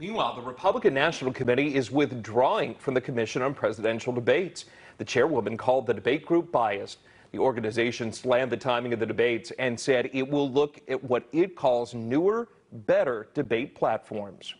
Meanwhile, the Republican National Committee is withdrawing from the Commission on Presidential Debates. The chairwoman called the debate group biased. The organization slammed the timing of the debates and said it will look at what it calls newer, better debate platforms.